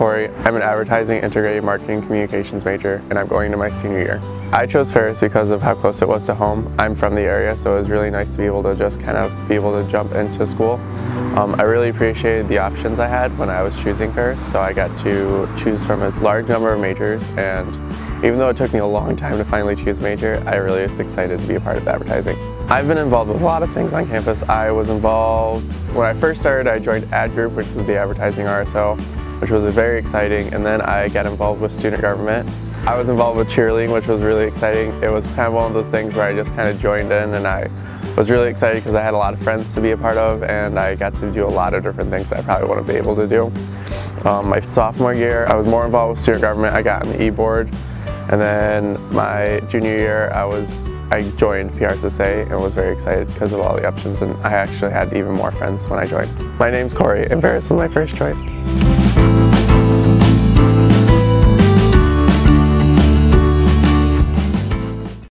I'm an advertising integrated marketing communications major and I'm going to my senior year. I chose Ferris because of how close it was to home. I'm from the area so it was really nice to be able to just kind of be able to jump into school. Um, I really appreciated the options I had when I was choosing Ferris so I got to choose from a large number of majors and even though it took me a long time to finally choose a major, I really was excited to be a part of advertising. I've been involved with a lot of things on campus. I was involved, when I first started, I joined Ad Group, which is the advertising RSO, which was very exciting, and then I got involved with student government. I was involved with cheerleading, which was really exciting. It was kind of one of those things where I just kind of joined in and I was really excited because I had a lot of friends to be a part of and I got to do a lot of different things I probably wouldn't be able to do. Um, my sophomore year, I was more involved with student government. I got on the e-board and then my junior year, I was I joined PRSSA and was very excited because of all the options and I actually had even more friends when I joined. My name's Corey and Ferris was my first choice.